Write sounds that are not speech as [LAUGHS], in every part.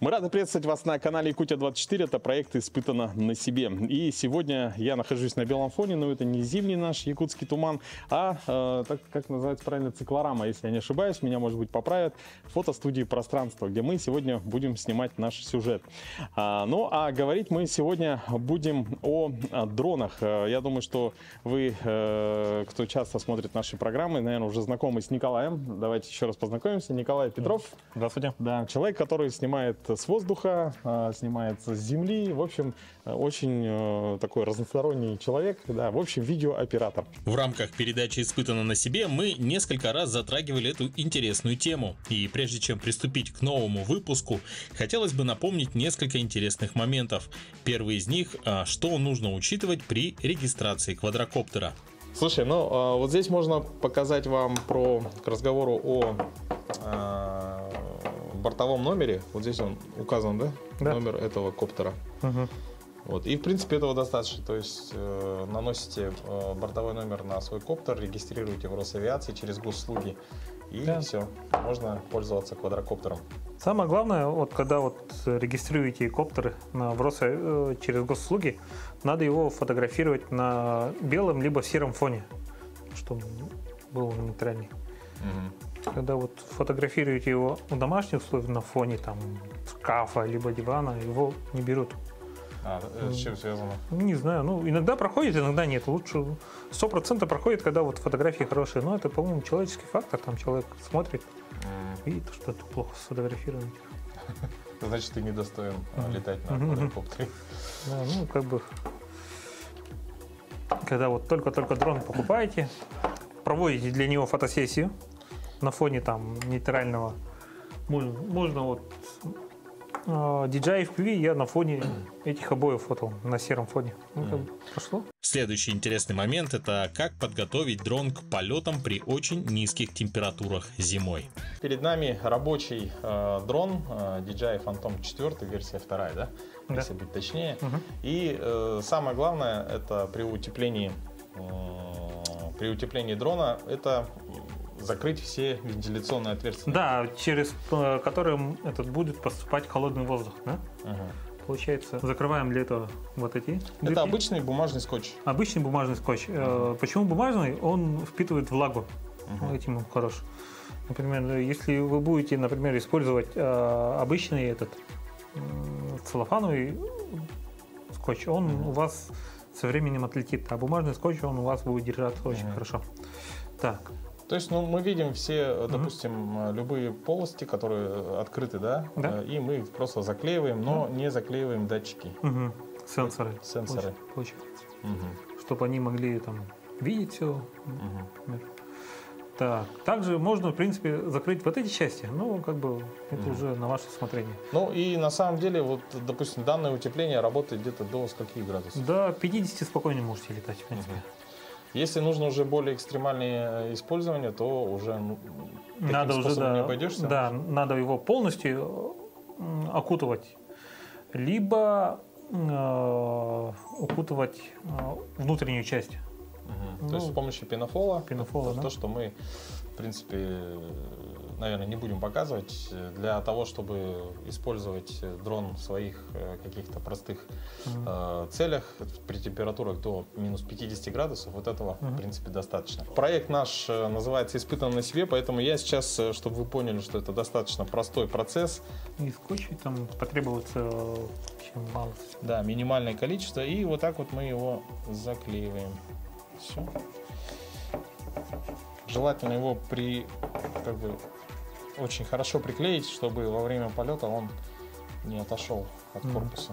Мы рады приветствовать вас на канале Якутия24. Это проект «Испытано на себе». И сегодня я нахожусь на белом фоне, но это не зимний наш якутский туман, а, э, так как называется правильно, циклорама, если я не ошибаюсь, меня, может быть, поправят, фотостудии «Пространство», где мы сегодня будем снимать наш сюжет. А, ну, а говорить мы сегодня будем о, о дронах. Э, я думаю, что вы, э, кто часто смотрит наши программы, наверное, уже знакомы с Николаем. Давайте еще раз познакомимся. Николай Петров. Здравствуйте. Да, человек, который снимает с воздуха, а, снимается с земли. В общем, очень э, такой разносторонний человек. Да, в общем, видеооператор. В рамках передачи «Испытано на себе» мы несколько раз затрагивали эту интересную тему. И прежде чем приступить к новому выпуску, хотелось бы напомнить несколько интересных моментов. Первый из них а, – что нужно учитывать при регистрации квадрокоптера. Слушай, ну а, вот здесь можно показать вам про к разговору о а, бортовом номере, вот здесь он указан, да? Да. Номер этого коптера. Угу. Вот. И в принципе этого достаточно. То есть э, наносите э, бортовой номер на свой коптер, регистрируете в Росавиации через госуслуги, и Да. все, можно пользоваться квадрокоптером. Самое главное, вот когда вот регистрируете коптеры на в Рос- э, через госуслуги, надо его фотографировать на белом либо сером фоне, чтобы был нейтральный. Когда вот фотографируете его в домашних условиях на фоне там шкафа либо дивана, его не берут. А, э, с чем связано? Не знаю, ну иногда проходит, иногда нет. Лучше 100% проходит, когда вот фотографии хорошие. Но это, по-моему, человеческий фактор. Там человек смотрит, видит, что это плохо сфотографировать. [LAUGHS] Значит, ты недостоин летать на квадрокоптере. Да, ну, как бы, когда вот только-только дрон покупаете, проводите для него фотосессию на фоне там нейтрального, можно, можно вот э, DJI FPV я на фоне [CLEARS THROAT] этих обоев фотал, на сером фоне. Ну, как бы, пошло. Следующий интересный момент – это как подготовить дрон к полетам при очень низких температурах зимой. Перед нами рабочий э, дрон э, DJI Phantom 4, версия 2, да? Да. Если быть точнее. Мгм. И э, самое главное, это при утеплении, м, при утеплении дрона, это закрыть все вентиляционные отверстия. Да, через э, которым этот будет поступать холодный воздух, да? Мгм. Получается, закрываем для этого вот эти. Это дырки. обычный бумажный скотч. Обычный бумажный скотч. Э, Почему бумажный? Он впитывает влагу. Мгм. Этим он хорош. Например, если вы будете, например, использовать э, обычный этот м, целлофановый скотч, он у вас со временем отлетит, а бумажный скотч он у вас будет держаться очень Мгм. хорошо. Так, То есть, ну, мы видим все, э, допустим, э, любые полости, которые открыты, да, Да. Э, и мы их просто заклеиваем, но не заклеиваем датчики. мгм, сенсоры. Сенсоры. получ- Получается. Мгм. Чтобы они могли там видеть все, Мгм. например. Так, также можно, в принципе, закрыть вот эти части, ну, как бы, это Мгм. уже на ваше усмотрение. Ну и на самом деле, вот, допустим, данное утепление работает где-то до скольки градусов? До 50 спокойно можете летать, в принципе. Мгм. Если нужно уже более экстремальное э, использование, то уже Надо уже, да, не обойдешься. да, надо его полностью м, окутывать, либо э, укутывать э, внутреннюю часть. Мгм. Ну, То есть с помощью пенофола, пенофола, это да. то, что мы, в принципе, э, наверное, не будем показывать э, для того, чтобы использовать э, дрон в своих э, каких-то простых э, целях при температурах до минус 50 градусов, вот этого, в Мгм. принципе, достаточно. Проект наш называется «Испытан на себе», поэтому я сейчас, чтобы вы поняли, что это достаточно простой процесс, И скотчей там потребуется э, очень мало. да, минимальное количество, и вот так вот мы его заклеиваем. Все. Желательно его при, как бы, очень хорошо приклеить, чтобы во время полета он не отошел от Мгм. корпуса.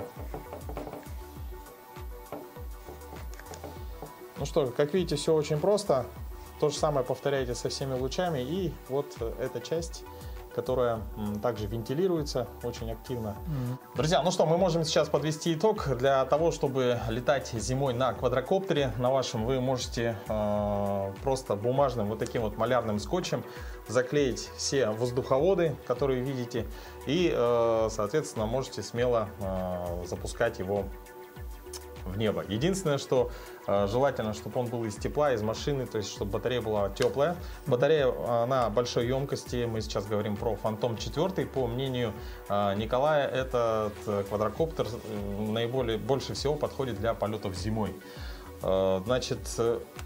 Ну что, как видите, все очень просто. То же самое повторяйте со всеми лучами. И вот эта часть, которая также вентилируется очень активно. Мгм. Друзья, ну что, мы можем сейчас подвести итог. Для того, чтобы летать зимой на квадрокоптере на вашем, вы можете э, просто бумажным вот таким вот малярным скотчем заклеить все воздуховоды, которые видите, и, э, соответственно, можете смело э, запускать его в небо. Единственное, что э, желательно, чтобы он был из тепла, из машины, то есть чтобы батарея была теплая. Батарея, она большой емкости, мы сейчас говорим про Phantom 4. По мнению э, Николая, этот э, квадрокоптер э, наиболее, больше всего подходит для полетов зимой. Э, Значит,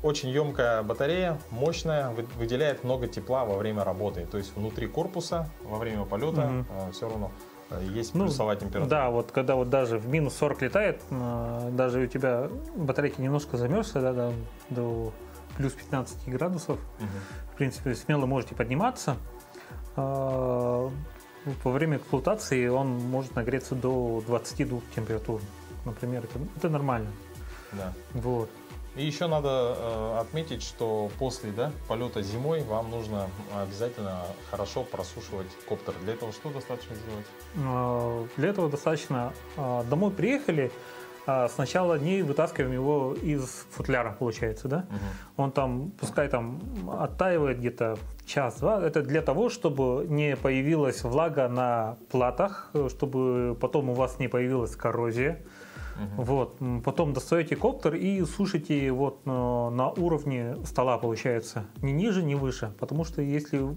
очень емкая батарея, мощная, вы- выделяет много тепла во время работы. То есть внутри корпуса во время полета Мгм. все равно есть Ну, плюсовая температура. Да, вот когда вот даже в минус 40 летает, э, даже у тебя батарейки немножко замерзла, да, да, до плюс 15 градусов, Мгм. в принципе, смело можете подниматься. А, Во время эксплуатации он может нагреться до 22 температур, например, это, это нормально. Да. Вот. И еще надо э, отметить, что после да, полета зимой вам нужно обязательно хорошо просушивать коптер. Для этого что достаточно сделать? А, Для этого достаточно а, домой приехали, а, сначала не вытаскиваем его из футляра, получается, да? Он там, пускай там оттаивает где-то час-два. Это для того, чтобы не появилась влага на платах, э, чтобы потом у вас не появилась коррозия. Мгм. Вот. Потом достаете коптер и сушите вот э, на уровне стола, получается. Ни ниже, ни выше. Потому что если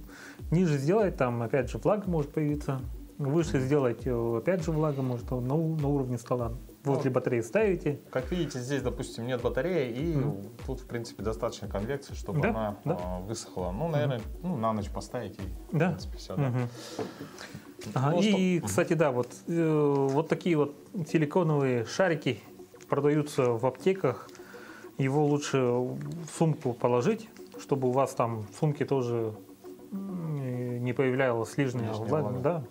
ниже сделать, там опять же влага может появиться. Выше сделать, э, опять же влага может на, на уровне стола. Возле Ну. батареи ставите. Как видите, здесь, допустим, нет батареи, и Мгм. тут, в принципе, достаточно конвекции, чтобы Да, она да. а, высохла. Ну, наверное, ну, на ночь поставить, и, в Да. принципе, все. Да. Мгм. Ага, Ну, и, что- кстати, да, вот, э, вот такие вот силиконовые шарики продаются в аптеках. Его лучше в сумку положить, чтобы у вас там в сумке тоже не появлялась лишняя влага. Да.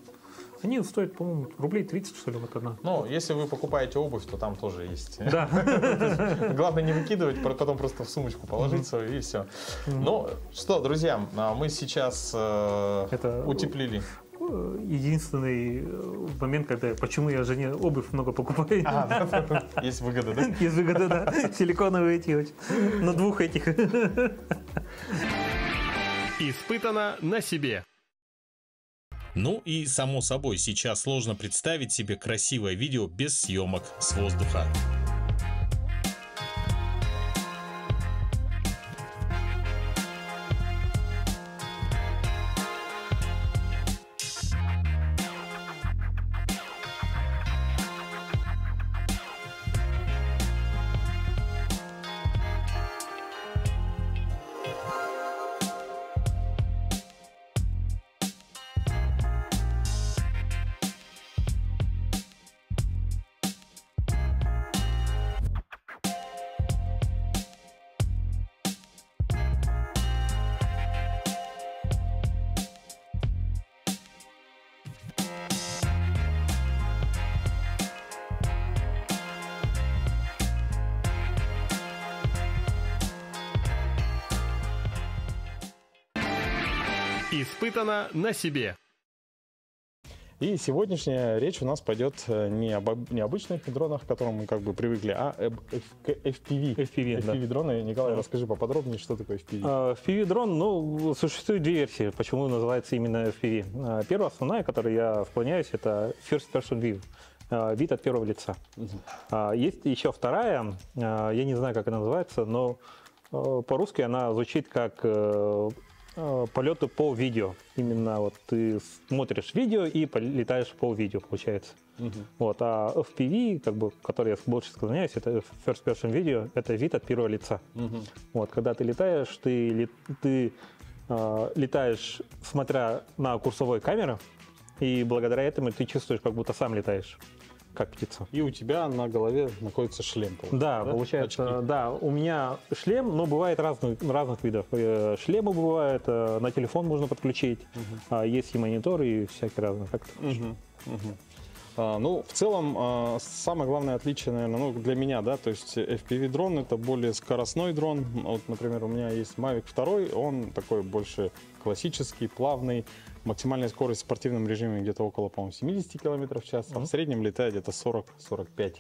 Они стоят, по-моему, рублей 30, что ли, вот одна. Ну, если вы покупаете обувь, то там тоже есть. Да. [LAUGHS] Главное не выкидывать, потом просто в сумочку положить свою, и все. Ну, что, друзья, а, мы сейчас э, Это- утеплили. Э, Единственный э, момент, когда почему я жене обувь много покупаю. А, да, да, да. Есть выгода, да? Из выгоды, да. [LAUGHS] Силиконовые эти. На двух этих. Испытано на себе. Ну и само собой, сейчас сложно представить себе красивое видео без съемок с воздуха. Испытано на себе. И сегодняшняя речь у нас пойдет э, не об об- не обычных дронах, к которым мы как бы привыкли, а об F- к FPV. FPV, да. дроны. Николай, Да. расскажи поподробнее, что такое FPV. А, FPV-дрон, ну, существует две версии, почему называется именно FPV. Первая основная, которой я склоняюсь, это First Person View, вид от первого лица. А, Есть еще вторая, я не знаю, как она называется, но э, по-русски она звучит как э, э, полеты по видео. Именно вот ты смотришь видео и летаешь по видео, получается. Мгм. Вот, а FPV, как бы, который я больше склоняюсь, это First Person Video, это вид от первого лица. Мгм. Вот, когда ты летаешь, ты, ты э, летаешь, смотря на курсовой камеры, и благодаря этому ты чувствуешь, как будто сам летаешь, как птица. И у тебя на голове находится шлем. получается, Да, получается, Очки. да, у меня шлем, но бывает разных, разных видов. Э, Шлемы бывают, э, на телефон можно подключить, а есть и монитор, и всякие разные. Как Мгм, мгм. А, ну, в целом, а, самое главное отличие, наверное, ну, для меня, да, то есть FPV-дрон это более скоростной дрон. Вот, например, у меня есть Mavic 2, он такой больше классический, плавный, максимальная скорость в спортивном режиме где-то около, по-моему, 70 км в час, а в среднем летает где-то 40-45.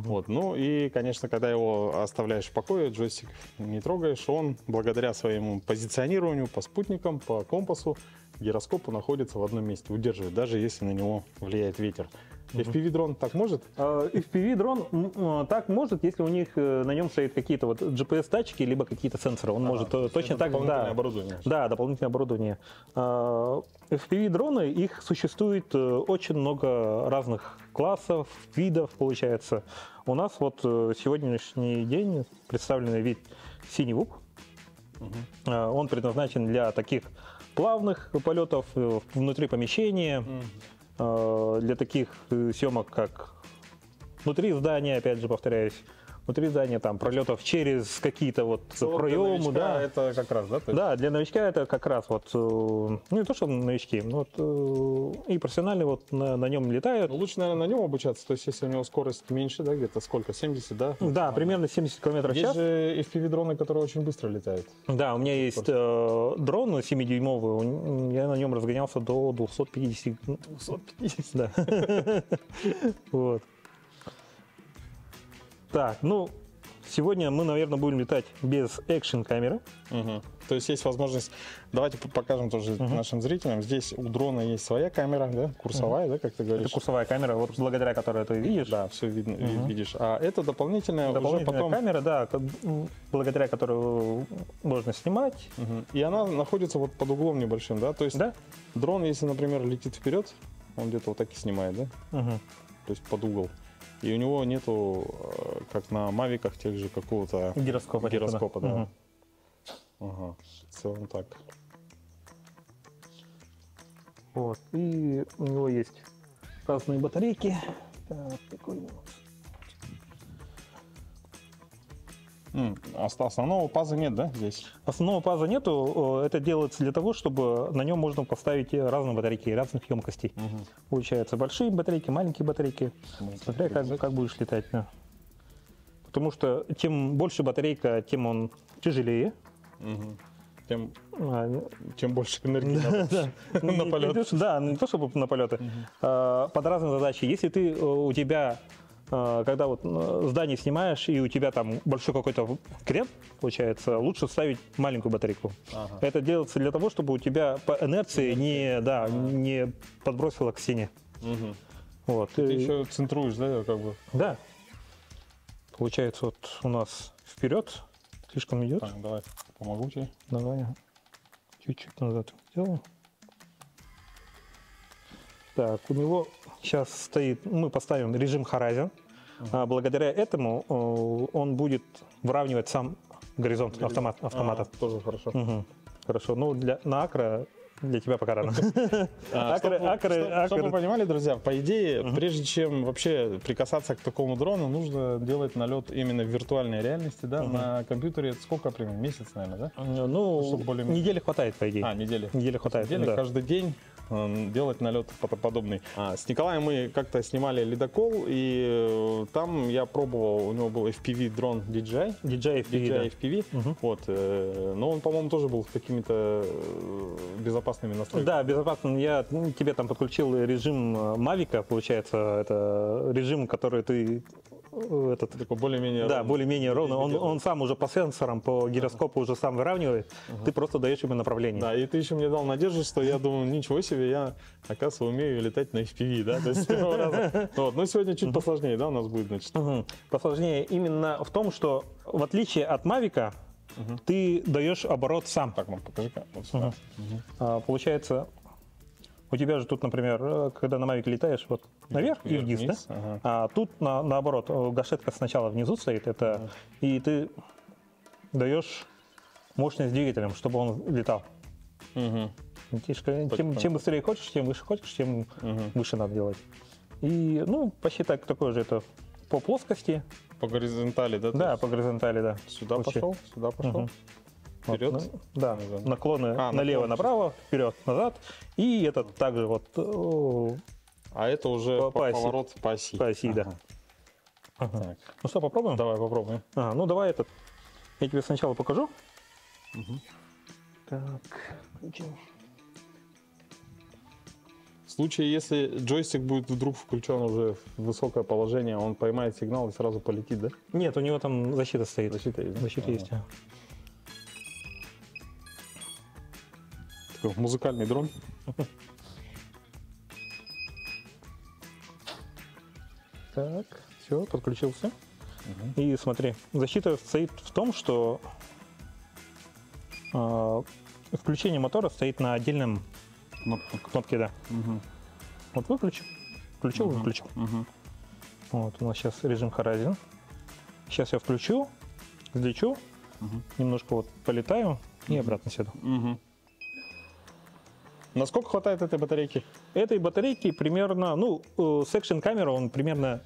Вот. Ну и, конечно, когда его оставляешь в покое, джойстик не трогаешь, он благодаря своему позиционированию по спутникам, по компасу, гироскопу находится в одном месте, удерживает, даже если на него влияет ветер. FPV-дрон так может? А, FPV-дрон э, так может, если у них э, на нем стоят какие-то вот GPS-датчики, либо какие-то сенсоры. Он может э, точно это так дополнительное Да, оборудование. Да, дополнительное оборудование. А, FPV-дроны, их существует э, очень много разных классов, видов, получается. У нас вот сегодняшний день представленный вид синий ВУП. А, Он предназначен для таких плавных полетов внутри помещения, э, для таких э, съемок, как внутри здания, опять же повторяюсь, внутри здания, там, пролетов через какие-то вот Вот для проемы, новичка да. Это как раз, да? есть? Да, для новичка это как раз вот, э, ну не то, что новички, но вот э, и профессиональные вот на, на нем летают. Ну, лучше, наверное, на нем обучаться. То есть, если у него скорость меньше, да, где-то сколько? 70, да? Да, примерно 70 км в Есть час. же FPV-дроны, которые очень быстро летают. Да, у меня есть э, дрон 7-дюймовый, он- я на нем разгонялся до 250. 250? Да. [LAUGHS] Вот. Так, ну, сегодня мы, наверное, будем летать без экшн-камеры. Мгм. То есть есть возможность, давайте по- покажем тоже нашим зрителям. Здесь у дрона есть своя камера, да, курсовая, да, как ты говоришь. Это курсовая камера, вот благодаря которой ты видишь. Да, все видно, ви- видишь. А это дополнительная, уже Дополнительная потом, камера, да, благодаря которой можно снимать. Мгм. и она находится вот под углом небольшим, да. То есть Да? дрон, если, например, летит вперед, он где-то вот так и снимает, да, Мгм. то есть под угол. И у него нету, э, как на мавиках тех же, какого-то Гироскопа. гироскопа, да. Мгм. Ага, в целом так. Вот. И у него есть разные батарейки. Так, такой Основного паза нет, да, здесь? Основного паза нету. Это делается для того, чтобы на нем можно поставить разные батарейки разных емкостей. Получается большие батарейки, маленькие батарейки. Смотря как, как будешь летать. да. Потому что чем больше батарейка, тем он тяжелее. Мгм. Тем, А, чем больше энергии надо [LAUGHS] на полет. Да, не то чтобы на полеты. А, Под разные задачи. Если ты э, у тебя когда вот э, здание снимаешь, и у тебя там большой какой-то крем, получается, лучше ставить маленькую батарейку. Ага. Это делается для того, чтобы у тебя по инерции не, да, не подбросило к стене. Мгм. Вот. Ты И- еще центруешь, да, как бы? Да. Получается, вот у нас вперед слишком идет. Так, давай, помогу тебе. Давай чуть-чуть назад сделаем. Так, у него сейчас стоит, мы поставим режим Horizon. А, благодаря этому э, он будет выравнивать сам горизонт автомат, автомата. А, тоже хорошо. Мгм. Хорошо. Ну, для, на акро для тебя пока рано. [LAUGHS] А, Чтобы вы понимали, друзья, по идее, прежде чем вообще прикасаться к такому дрону, нужно делать налет именно в виртуальной реальности, да, на компьютере. Это сколько примерно? Месяц, наверное, да? Ну, недели хватает, по идее. А, недели. Недели хватает. Неделя, да. каждый день делать налет под- подобный. А, с Николаем мы как-то снимали ледокол, и э, там я пробовал, у него был FPV дрон DJI. DJI FPV. DJI FPV, вот, э, но он, по-моему, тоже был с какими-то э, безопасными настройками. Да, безопасно. Я ну, тебе там подключил режим Мавика, получается, это режим, который ты этот, Такой более-менее да, более-менее ровно. Он, он сам уже по сенсорам, по гироскопу уже сам выравнивает. Ты просто даешь ему направление. Да, и ты еще мне дал надежду, что я думаю, ничего себе, я, оказывается, умею летать на FPV, да? То есть [LAUGHS] первого раза. Вот, но сегодня чуть посложнее, да, у нас будет, значит. Посложнее именно в том, что в отличие от Мавика, ты даешь оборот сам. Так, покажи-ка. Вот сюда. А, Получается, у тебя же тут, например, э, когда на Мавике летаешь, вот наверх и вниз, вниз, да? ага. А тут на- наоборот, э, гашетка сначала внизу стоит, это и ты даешь мощность двигателям, чтобы он летал. Как- Чем, чем быстрее хочешь, тем выше хочешь, тем Мгм. выше надо делать. И, ну, почти так, такое же это по плоскости, По горизонтали, да? да, по горизонтали, да. Сюда Вообще. пошел, сюда пошел. Мгм. Вперед. Вот, да, Назад. наклоны А, налево, наклон. направо, вперед, назад. И этот также вот э, А это уже По- по- оси. поворот по оси. по оси, да. Ага. Ага. Так, Ну что, попробуем? давай попробуем. А, ну давай этот. Я тебе сначала покажу. Так, включим. В случае, если джойстик будет вдруг включен уже в высокое положение, он поймает сигнал и сразу полетит, да? Нет, у него там защита стоит. Защита есть, да? Защита Ага. есть. Такой музыкальный дрон. Так, все, подключился. И смотри, защита стоит в том, что э, включение мотора стоит на отдельном Кнопка. кнопке, да. Мгм. Вот выключил, включил, Мгм. выключил. Мгм. Вот у нас сейчас режим Horizon. Сейчас я включу, взлечу, Мгм. немножко вот полетаю и обратно сяду. Мгм. Насколько хватает этой батарейки? Этой батарейки примерно, ну, э, с экшен камера он примерно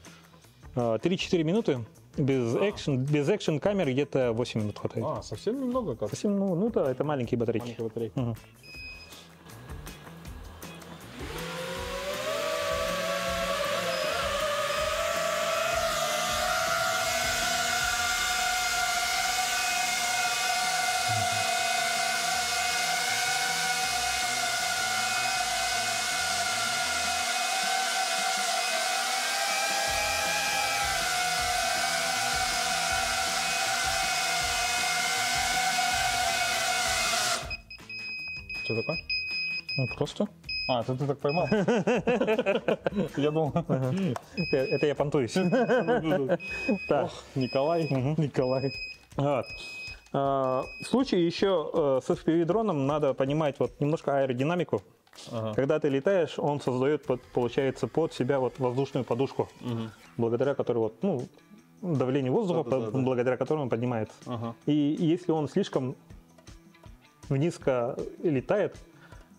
э, 3-4 минуты. Без экшен, без экшен камеры где-то 8 минут хватает. А, совсем немного, как Совсем, ну, ну да, это маленькие батарейки. маленькая батарейка. Мгм. Ну, просто. А, это ты так поймал? [LAUGHS] Я думал. Это, я понтуюсь. Так. Ох, Николай, Николай. Вот. А, В случае еще э, с FPV-дроном надо понимать вот немножко аэродинамику. Ага. Когда ты летаешь, он создает, под- получается, под себя вот воздушную подушку, Мгм. благодаря которой вот, ну, давление воздуха, Да-да-да-да. по- благодаря которому он поднимается. Ага. И если он слишком низко летает,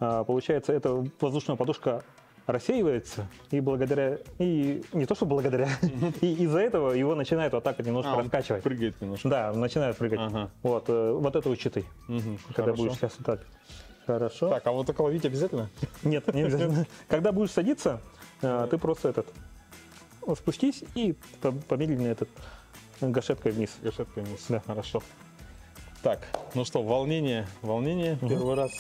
получается, эта воздушная подушка рассеивается, и благодаря, и не то что благодаря, [LAUGHS] и из-за этого его начинает вот так вот немножко А, раскачивать. Прыгает немножко. Да, начинает прыгать. Ага. Вот, э, вот это учитай, Мгм. когда будешь сейчас летать. Хорошо. Так, а вот так ловить обязательно? [LAUGHS] Нет, не обязательно. Когда будешь садиться, э, ты просто этот спустись и по- помедленнее этот гашеткой вниз. Гашеткой вниз. Да. Хорошо. Так, ну что, волнение, волнение, первый раз.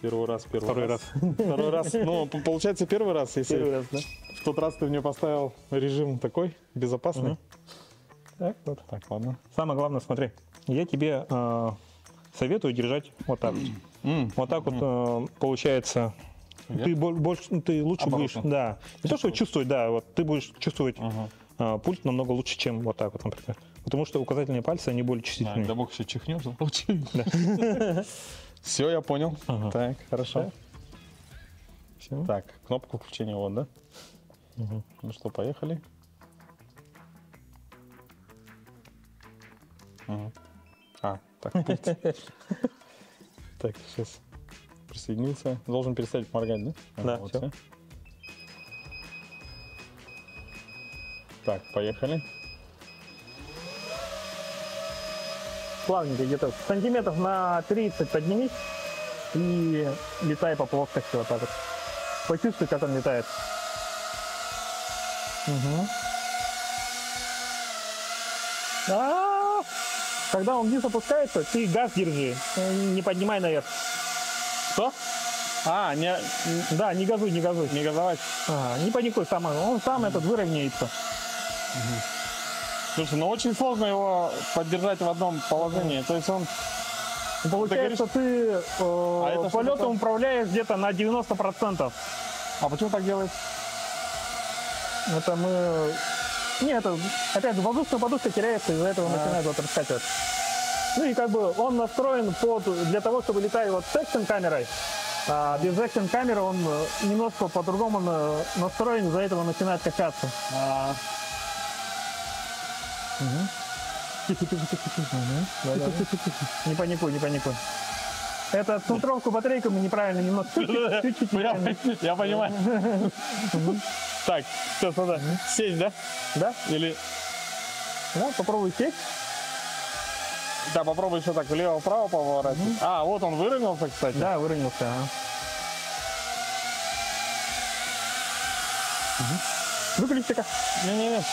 Первый раз, первый Второй раз. [LAUGHS] Второй раз. Ну, получается, первый раз, если Первый раз, да? в тот раз ты мне поставил режим такой, безопасный. Так, вот. Так, ладно. Самое главное, смотри, я тебе э, советую держать вот так. вот. Так вот э, получается. Вверх? Ты бо- больше, ты лучше Оборотно. будешь, да. Не то, что чувствовать, да, вот ты будешь чувствовать Ага. э, пульт намного лучше, чем вот так вот, например. Потому что указательные пальцы, они более Да, чувствительные. да бог еще чихнет. [LAUGHS] Все, я понял. Ага. Так, хорошо. Так. Всё. Так, кнопку включения вот, да? Мгм. Ну что, поехали. Мгм. А, так. [LAUGHS] Так, сейчас присоединился. Должен перестать моргать, да? Да, вот всё. всё. Так, поехали. Плавненько, где-то сантиметров на 30 поднимись и летай по плоскости вот так вот. Почувствуй, как он летает. Мгм. А, Когда он вниз опускается, ты газ держи, не поднимай наверх. Что? А, не, Да, не газуй, не газуй. не газовать. Ага, не паникуй, сам, он сам этот выровняется. Слушай, ну очень сложно его поддержать в одном положении. То есть он... Получается, ты э, это что полетом такое? управляешь где-то на 90%. А почему так делает? Это мы... Не, это, опять же, воздушная подушка теряется, из-за этого начинает вот раскачиваться. Ну и как бы он настроен под, для того, чтобы летать вот с экшен камерой. А без экшен камеры он э, немножко по-другому на- настроен, из-за этого начинает качаться. А, Не паникуй, не паникуй. Это центровку батарейку мы неправильно немножко чуть-чуть, я, понимаю. Так, сейчас надо сесть, да? Да? Или... Да, попробуй сесть. Да, попробуй еще так влево-вправо поворачивать. А, вот он выровнялся, кстати. Да, выровнялся. ага. Выключи-ка. Не-не-не.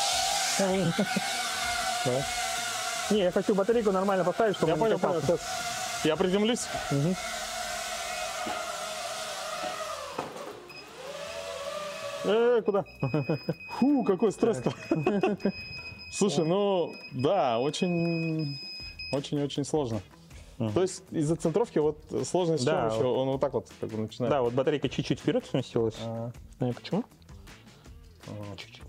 Не, я хочу батарейку нормально поставить, чтобы Я понял, понял. Сейчас. Я приземлюсь. Мгм. Э, куда? Фу, какой стресс-то. Слушай, ну, да, очень, очень-очень сложно. То есть из-за центровки вот сложность Да, чем еще? Он вот так вот как бы начинает. Да, вот батарейка чуть-чуть вперед сместилась. А, Знаю почему. а, чуть-чуть.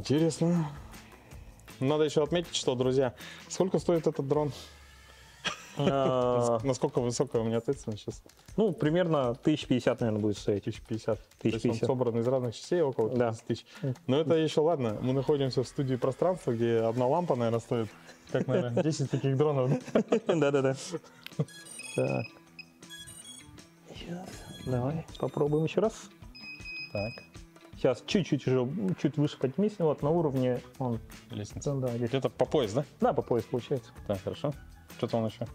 Интересно. Надо еще отметить, что, друзья, сколько стоит этот дрон? А, Насколько высокая у меня ответственность сейчас? Ну, примерно 1050, наверное, будет стоить. 1050. То есть он 1050. собран из разных частей, около Да. 50 тысяч. Но это еще ладно. Мы находимся в студии пространства, где одна лампа, наверное, стоит, как, наверное, [LAUGHS] 10 таких дронов. Да-да-да. Так. Давай, попробуем еще раз. Так, Сейчас чуть-чуть уже, чуть выше поднимись. Вот на уровне он. лестница. Да, здесь. Где-то по пояс, да? Да, по пояс получается. Так, хорошо. Что-то он еще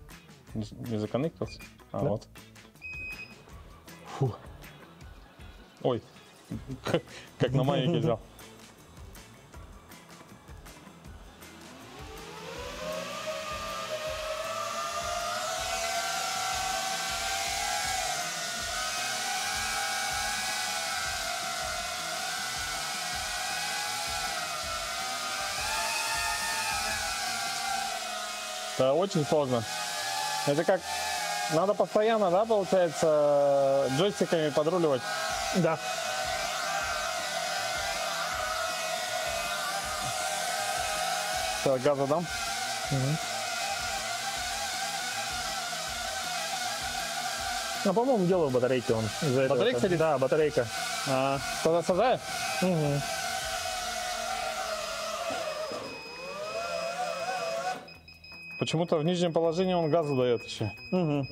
не, не законнектился. А, Да. вот. Фу. Ой, [LAUGHS] как, как на маленький [LAUGHS] взял. Очень сложно. Это как надо постоянно, да, получается, джойстиками подруливать. Да. Так, газа дам. Ну, по-моему, дело в батарейке он. Из-за этого Батарейка это- сидит? Да, батарейка. А, тогда сажаю. Мгм. Почему-то в нижнем положении он газу дает еще. Мгм.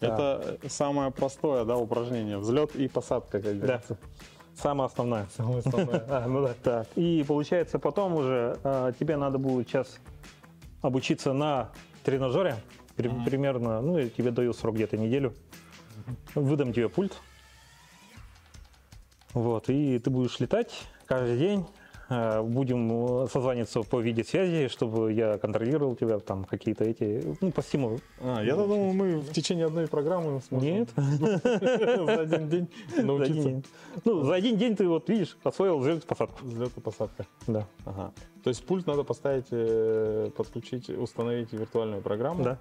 Это самое простое, да, упражнение. Взлет и посадка, как Да. говорится. Самое основное. Самое [LAUGHS] основное. А, ну да. Так. И получается, потом уже а, тебе надо будет сейчас обучиться на тренажере. При- Примерно, ну, я тебе даю срок где-то неделю. Выдам тебе пульт. Вот, и ты будешь летать каждый день. А, Будем э, созваниваться по видеосвязи, чтобы я контролировал тебя, там какие-то эти, ну, по стимулу. А, я думал, мы в течение одной программы сможем Нет. [LAUGHS] за один день научиться. Ну, за один день ты вот видишь, освоил взлет и посадку. Взлет и посадка. Да. Ага. То есть пульт надо поставить, э, подключить, установить виртуальную программу. Да.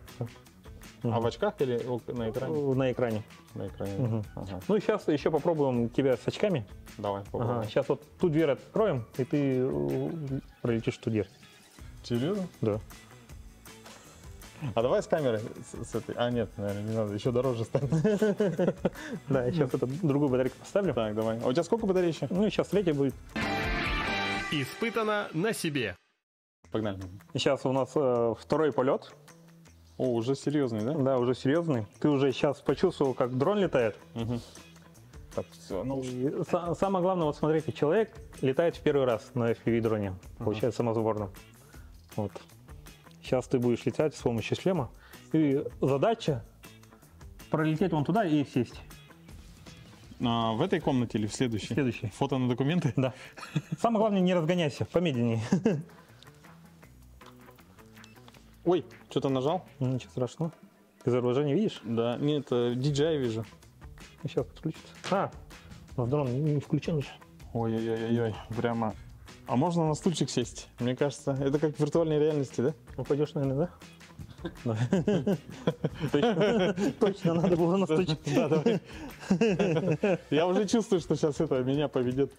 А в очках или на экране? На экране. На экране. Мгм. Ага. Ну, сейчас еще попробуем тебя с очками. Давай, попробуем. Ага. Сейчас вот ту дверь откроем, и ты э, пролетишь в ту дверь. Серьезно? Да. А давай с камерой с, с этой. А, нет, наверное, не надо. Еще дороже станет. [LAUGHS] Да, я сейчас эту другую батарейку поставлю. Так, давай. А у тебя сколько батарей еще? Ну, и сейчас третья будет. Испытано на себе. Погнали. Сейчас у нас э, второй полет. О, уже серьезный, да? Да, уже серьезный. Ты уже сейчас почувствовал, как дрон летает. Угу. Так, все, ну И самое главное, вот смотрите, человек летает в первый раз на FPV-дроне, получается самосборном. Вот. Сейчас ты будешь летать с помощью шлема. И задача пролететь вон туда и сесть. А, в этой комнате или в следующей? Следующий. Фото на документы? Да. [LAUGHS] Самое главное, не разгоняйся, помедленнее. [LAUGHS] Ой, что-то нажал? Ну, Ничего страшного. Изображение видишь? Да. Нет, DJI вижу. Сейчас подключится. А, нас дрон не включен же. Ой-ой-ой-ой, прямо. А можно на стульчик сесть? Мне кажется, это как в виртуальной реальности, да? Упадешь, наверное, да? [LAUGHS] Точно, надо было на стучек. [LAUGHS] Да, давай. Я уже чувствую, что сейчас это меня поведет.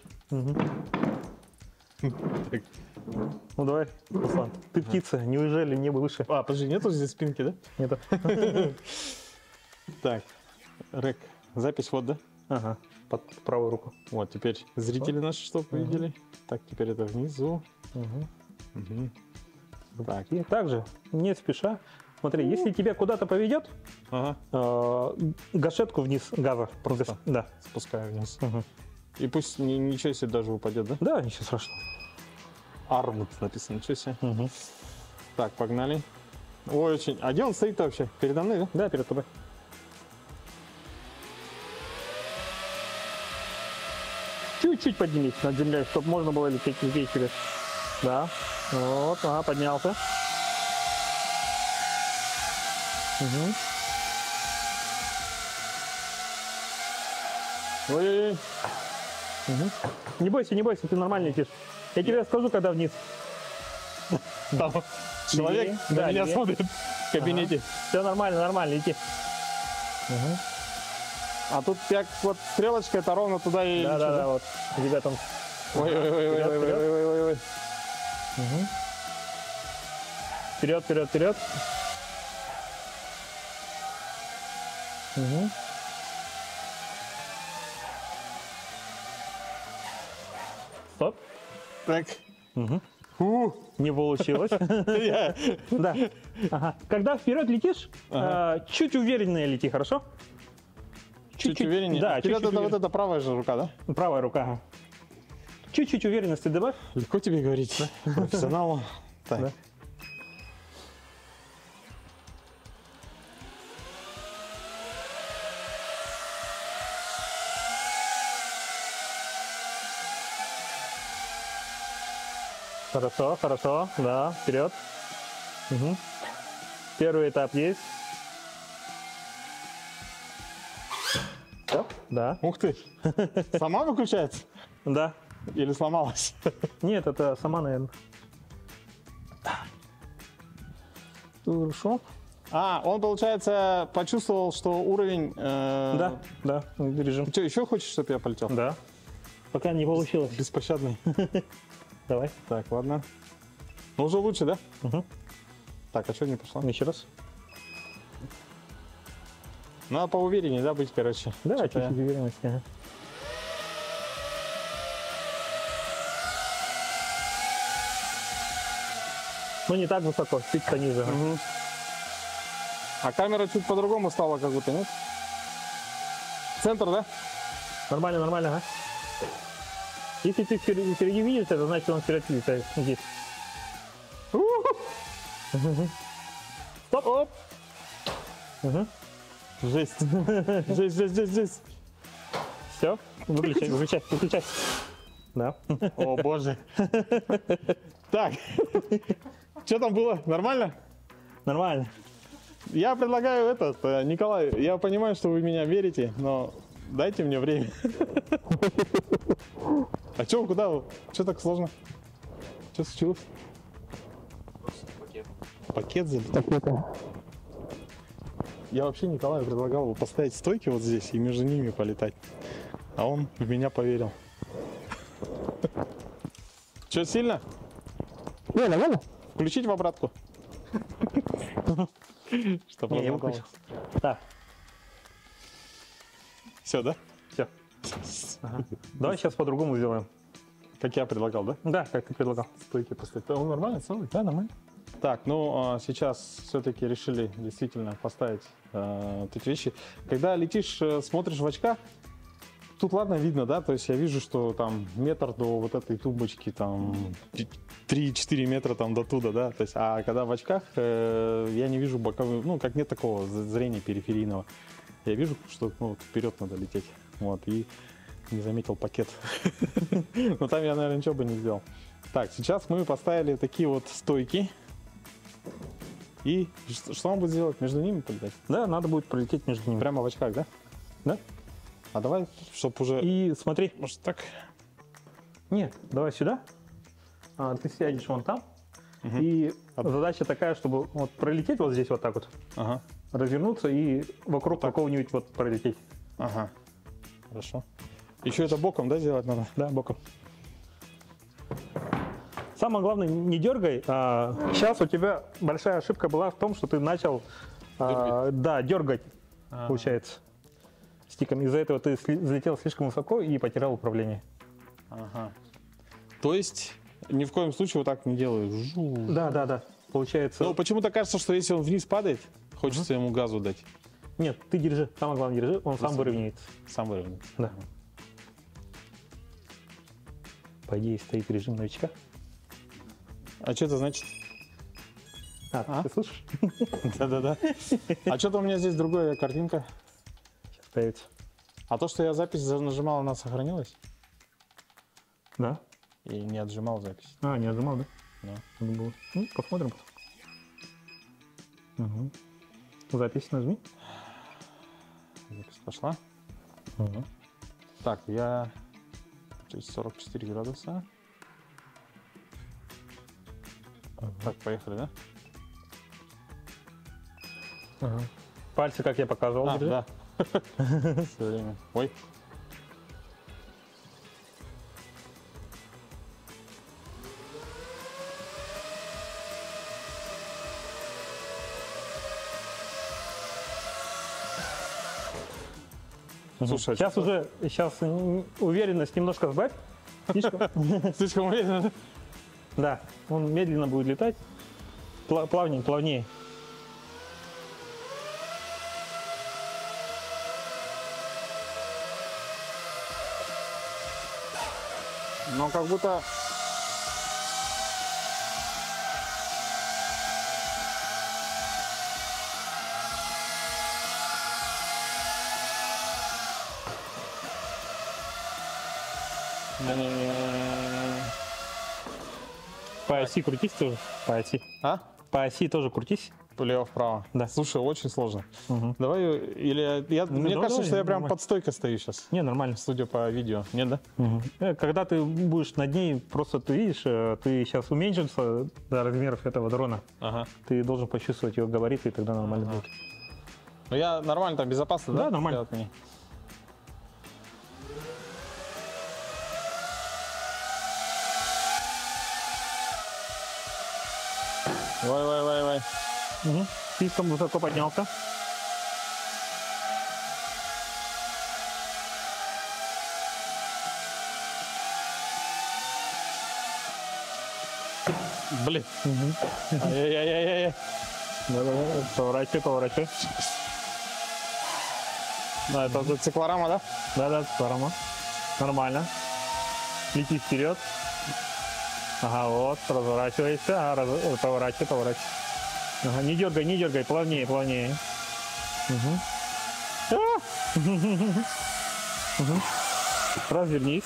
Ну давай, Руслан. Ты птица, неужели небо выше? А, подожди, нету здесь спинки, да? Нет. [LAUGHS] Так, Рек, запись вот, да? Ага, под правую руку. Вот, теперь зрители наши что видели? Так, теперь это внизу. Так, И также, не спеша, смотри, если тебя куда-то поведет, э, гашетку вниз газа. Просто? Да. спускаю вниз. И пусть ни- ничего себе даже упадет, да? Да, ничего страшного. Армут написано, ничего себе. Мгм. Так, погнали. Ой, очень. А где он стоит вообще? Передо мной, да? Да, перед тобой. Чуть-чуть поднимись над землей, чтобы можно было лететь везде тебе. Да. Вот, ага, поднялся. Мгм. Ой-ой-ой. Мгм. Не бойся, не бойся, ты нормально летишь. Я тебе скажу, когда вниз. Там человек на меня смотрит в кабинете. Все нормально, нормально, иди. А тут как вот стрелочка, это ровно туда и... Да, да, да, вот. Ребятам. Ой-ой-ой-ой-ой-ой-ой. Вперед, вперед, вперед. Угу. Так. Не получилось. [LAUGHS] Да. Ага. Когда вперед летишь, Ага. а, чуть увереннее лети, хорошо? Чуть увереннее. Да, Вперед чуть-чуть это вот эта правая же рука, да? Правая рука. Чуть-чуть уверенности добавь. Легко тебе говорить, профессионалу. Так. Да. Хорошо, хорошо, да, вперед. Мгм. Первый этап есть. Всё? Да, Ух ты. Сама выключается? да. Или сломалась? Нет, это сама, наверное. Хорошо. А, он, получается, почувствовал, что уровень... э, Да, да, режим. Что, еще хочешь, чтобы я полетел? Да. Пока не получилось. Беспощадный. Давай. Так, ладно. Ну, уже лучше, да? Мгм. Так, а что не пошло? Еще раз. Надо поувереннее, да, быть, короче. Да, я- чуть-чуть уверенности. ага. Ну, не так высоко, чуть пониже. ага. Мгм. А камера чуть по-другому стала, как будто, нет? Центр, да? Нормально, нормально, ага. Если ты впереди, впереди видишь, это значит, он вперед летает. Здесь. Стоп! Оп! Мгм. [LAUGHS] Жесть. Жесть, жесть, жесть, жесть. Все, выключай, выключай, выключай. Да. О, боже. Так. Что там было? Нормально? Нормально. Я предлагаю этот, э, Николай, я понимаю, что вы меня верите, но дайте мне время. А что, куда вы? Что так сложно? Что случилось? Пакет залетел? Я вообще Николаю предлагал поставить стойки вот здесь и между ними полетать. А он в меня поверил. Что, сильно? Не, нормально? Включить в обратку? [LAUGHS] Чтоб Не, я выключил. Так, Все, да? все. Давай сейчас по-другому сделаем. Как я предлагал, да? Да, как ты предлагал. Стойки поставить. Он нормально целый? Да, нормально. Так, ну а, сейчас все-таки решили действительно поставить э, вот эти вещи. Когда летишь, э, смотришь в очках, тут ладно видно, да, то есть я вижу, что там метр до вот этой тумбочки, там 3-4 метра там до туда, да, то есть, а когда в очках э, я не вижу боковых, ну, как нет такого зрения периферийного. Я вижу, что ну, вперед надо лететь, вот, и не заметил пакет. [LAUGHS] Но там я, наверное, ничего бы не сделал. Так, сейчас мы поставили такие вот стойки. И что, он будет делать? Между ними полетать? Да, надо будет пролететь между ними. Прямо в очках, да? Да. А давай, чтобы уже... И смотри. Может так? Нет, давай сюда. А, ты сядешь вон там. Мгм. И Об- задача такая, чтобы вот пролететь вот здесь вот так вот, Ага, развернуться и вокруг какого-нибудь вот пролететь. ага. Хорошо. Еще это боком, да, сделать надо? Да, боком. Самое главное, не дергай. А, сейчас у тебя большая ошибка была в том, что ты начал, а, да, дергать, А. получается, стиком. Из-за этого ты взлетел слишком высоко и потерял управление. Ага. То есть ни в коем случае вот так не делаю. Да, да, да. Получается. Ну, почему-то кажется, что если он вниз падает, хочется ему газу дать. Нет, ты держи. Самое главное, держи, он сам выровняется. Сам выровняется. Да. По идее, стоит режим новичка. А что это значит? А, А? ты слышишь? [LAUGHS] Да-да-да. А что-то у меня здесь другая картинка. Сейчас появится. А то, что я запись за- нажимал, она сохранилась? Да? И не отжимал запись. А, не отжимал, да? Да. Надо было. Ну, посмотрим. Угу. Запись нажми. Запись пошла. Так, я... То есть 44 градуса. Так, поехали, да? Ага. Пальцы, как я показывал, А, да. [LAUGHS] Все время. Ой. Слушай, Сейчас уже, сейчас уверенность немножко сбавь. Слишком. [LAUGHS] слишком уверенно, да? Он медленно будет летать. Пла- Плавнее, плавнее. Но как будто... оси крутись тоже. По оси. А? По оси тоже крутись. Влево-вправо. Да. Слушай, очень сложно. Мгм. Давай, или я, Ну, мне давай, кажется, что я прям под стойкой стою сейчас, Не, нормально. судя по видео. Нет, да? Э, Когда ты будешь над ней, просто ты видишь, э, ты сейчас уменьшился до размеров этого дрона. Ага. Ты должен почувствовать его габариты, и тогда нормально Ага. будет. Ну я нормально там, безопасно, да? Да, нормально. Вай, вай, вай, вай. Угу. Слишком высоко поднялся. Блин. Ай-яй-яй-яй-яй. Да-да-да. Поворачивай, поворачивай. Да, это вот циклорама, да? Да-да, здорово. Нормально. Лети вперед. Ага, вот, разворачивайся. Ага, раз- поворачивай, поворачивай. Ага, не дергай, не дергай, плавнее, плавнее. Мгм. А! Мгм. Развернись.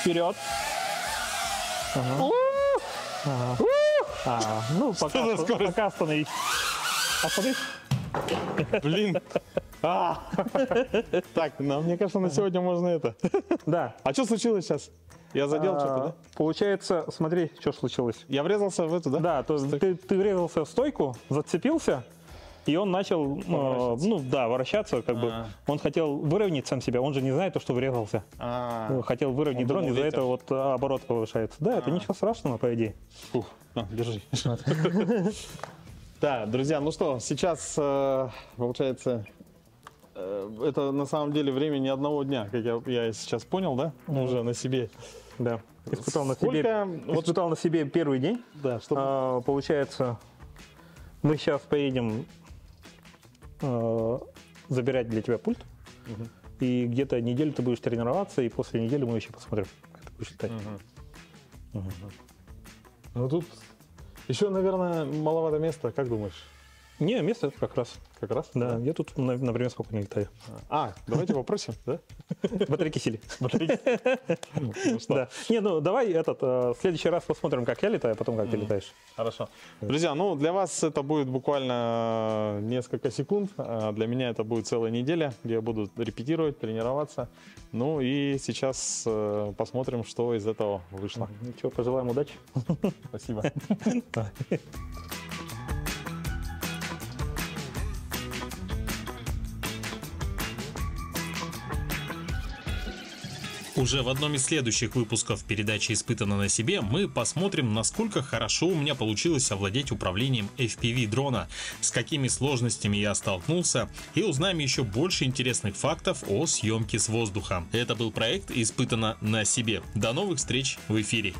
Вперед. Ага. Ага. А, ну, пока, пока остановись. Остановись. Блин. А. [LAUGHS] Так, ну, мне кажется, на сегодня можно это. [LAUGHS] Да. А что случилось сейчас? Я задел А, что-то, да? Получается, смотри, что случилось. Я врезался в эту, да? Да, то есть ты, ты врезался в стойку, зацепился, и он начал, э, ну да, вращаться, как бы. А. Он хотел выровнять сам себя, он же не знает то, что врезался. А, Ну, Хотел выровнять Он дрон, из-за этого вот а, оборот повышается. Да, это А. ничего страшного, по идее. фух, на, держи. [LAUGHS] Да, друзья, ну что, сейчас э, получается, э, это на самом деле время не одного дня, как я, я сейчас понял, да? Уже на себе. Да. Испытал на Сколько, себе, вот- испытал на себе первый день. Да, чтобы... А, получается, мы сейчас поедем э, забирать для тебя пульт. Мгм. И где-то неделю ты будешь тренироваться, и после недели мы еще посмотрим, как ты будешь летать. Мгм. Ну тут еще, наверное, маловато места, как думаешь? Не, место это как раз. Как раз? Да, я тут, на- например, спокойно летаю. А, давайте попросим, да? Батарейки сели. Ну что, Да. Не, ну давай этот, э, в следующий раз посмотрим, как я летаю, а потом как ты летаешь. Хорошо. Друзья, ну для вас это будет буквально несколько секунд, а для меня это будет целая неделя, где я буду репетировать, тренироваться. Ну и сейчас э, посмотрим, что из этого вышло. Ничего, пожелаем удачи. Спасибо. [LAUGHS] Уже в одном из следующих выпусков передачи «Испытано на себе» мы посмотрим, насколько хорошо у меня получилось овладеть управлением FPV дрона, с какими сложностями я столкнулся, и узнаем еще больше интересных фактов о съемке с воздуха. Это был проект «Испытано на себе». До новых встреч в эфире.